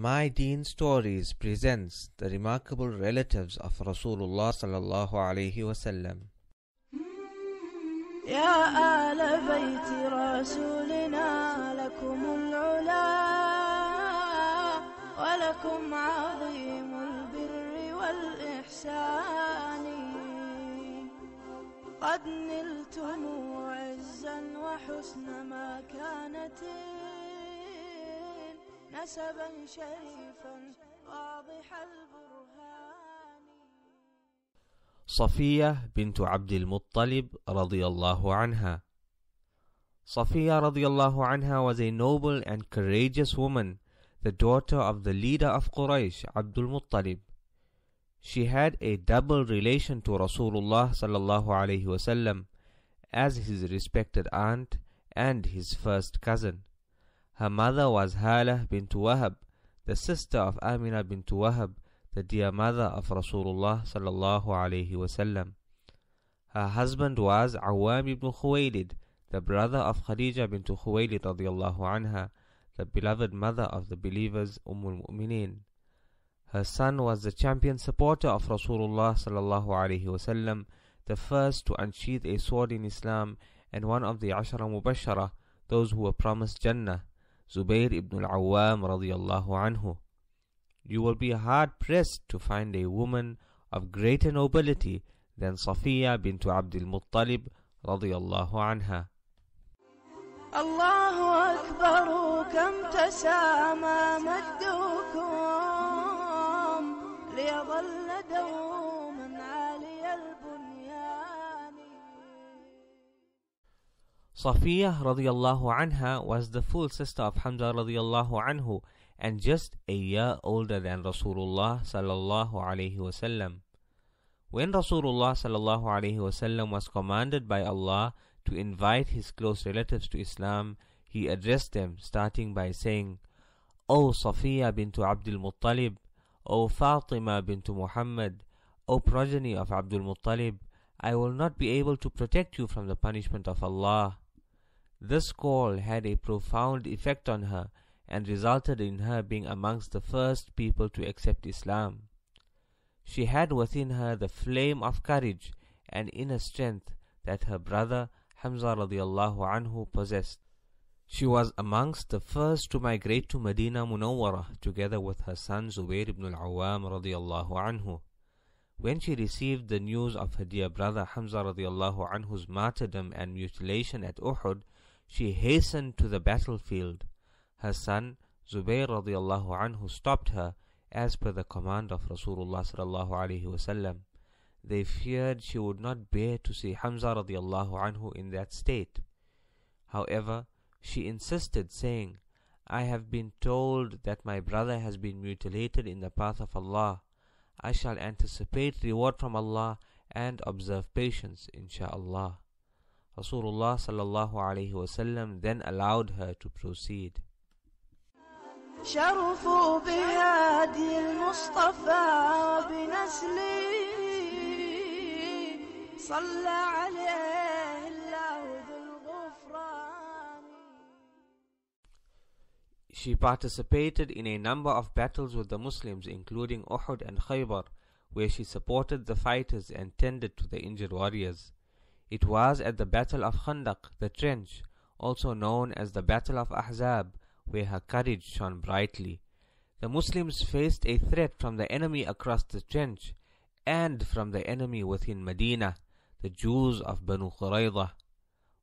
My Deen Stories presents the remarkable relatives of Rasulullah sallallahu alaihi wasallam. يا آل بيت رسولنا لكم العلا ولكم عظيم البر والإحسان قد نلتم عزا وحسن مكانة نسبا شريفا واضح البرهان صفية بنت عبد المطلب رضي الله عنها Safiya radiallahu anha was a noble and courageous woman, the daughter of the leader of Quraysh, Abdul Muttalib. She had a double relation to Rasulullah sallallahu alaihi wasallam as his respected aunt and his first cousin. Her mother was Hala bint Wahab, the sister of Amina bint Wahab, the dear mother of Rasulullah sallallahu alaihi wasallam. Her husband was Awam ibn Khuwaylid, the brother of Khadija bint Khuwaylid radiallahu anha, the beloved mother of the believers Ummul Mu'mineen. Her son was the champion supporter of Rasulullah sallallahu alaihi wasallam, the first to unsheathe a sword in Islam and one of the Ashara Mubashara, those who were promised Jannah, Zubayr ibn al-Awwam radiyallahu anhu. You will be hard pressed to find a woman of greater nobility than Safiya bint Abdul Muttalib radiyallahu anha. الله أكبر كم تسامى مجدكم ليظل دوما Safiya radiallahu anha was the full sister of Hamza radiallahu anhu and just a year older than Rasulullah sallallahu alaihi wasallam. When Rasulullah sallallahu alaihi wasallam was commanded by Allah to invite his close relatives to Islam, he addressed them starting by saying, O Safiya bint Abdul Muttalib, O Fatima bint Muhammad, O progeny of Abdul Muttalib, I will not be able to protect you from the punishment of Allah. This call had a profound effect on her and resulted in her being amongst the first people to accept Islam. She had within her the flame of courage and inner strength that her brother Hamza radiallahu anhu possessed. She was amongst the first to migrate to Medina Munawwara together with her son Zubair ibn al-Awwam radiallahu anhu. When she received the news of her dear brother Hamza radiallahu anhu's martyrdom and mutilation at Uhud, she hastened to the battlefield. Her son Zubair radiallahu anhu stopped her as per the command of Rasulullah sallallahu alaihi wasallam. They feared she would not bear to see Hamza radiallahu anhu in that state. However, she insisted, saying, I have been told that my brother has been mutilated in the path of Allah. I shall anticipate reward from Allah and observe patience, insha'Allah. Rasulullah sallallahu alaihi wasallam then allowed her to proceed. شرفوا بهادي المصطفى وبنسلي صلى عليه الله ذو الغفران She participated in a number of battles with the Muslims, including Uhud and Khaybar, where she supported the fighters and tended to the injured warriors. It was at the Battle of Khandaq, the trench, also known as the Battle of Ahzab, where her courage shone brightly. The Muslims faced a threat from the enemy across the trench and from the enemy within Medina, the Jews of Banu Qurayza.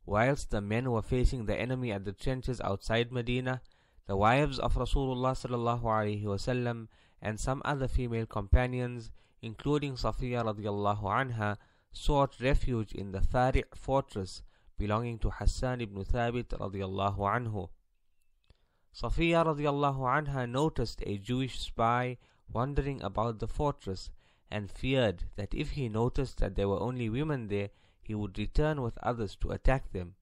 Whilst the men were facing the enemy at the trenches outside Medina, the wives of Rasulullah sallallahu alaihi wasallam and some other female companions, including Safiya radiallahu anha, sought refuge in the Fari' fortress belonging to Hassan ibn Thabit radiallahu anhu. Safiya radiallahu anha noticed a Jewish spy wandering about the fortress and feared that if he noticed that there were only women there, he would return with others to attack them.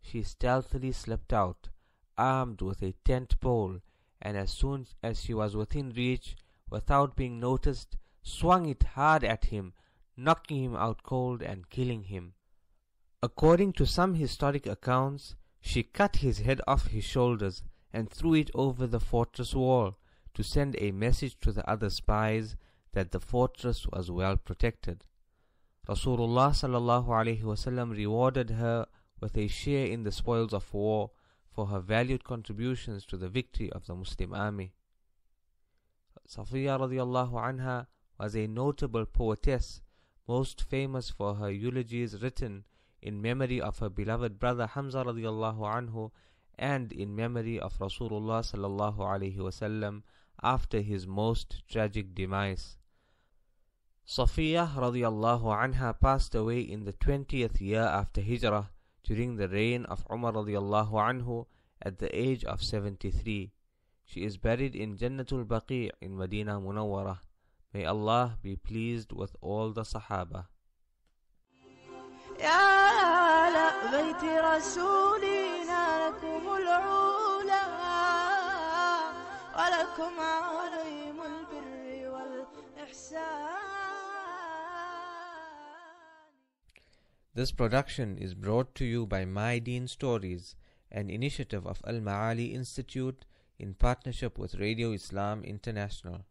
She stealthily slipped out, armed with a tent pole, and as soon as she was within reach, without being noticed, swung it hard at him, knocking him out cold and killing him. According to some historic accounts, she cut his head off his shoulders and threw it over the fortress wall, to send a message to the other spies that the fortress was well protected. Rasulullah sallallahu alaihi wasallam rewarded her with a share in the spoils of war for her valued contributions to the victory of the Muslim army. Safiya radiallahu anha was a notable poetess, most famous for her eulogies written in memory of her beloved brother Hamza radiallahu anhu and in memory of Rasulullah sallallahu alaihi wasallam after his most tragic demise. Safiya radiallahu anha passed away in the 20th year after Hijrah during the reign of Umar radiallahu anhu at the age of 73. She is buried in Jannatul Baqi' in Medina Munawwarah. May Allah be pleased with all the Sahaba. يا آل بيت رسولنا لكم العلا ولكم عظيم البر والإحسان This production is brought to you by My Deen Stories, an initiative of Al Maali Institute in partnership with Radio Islam International.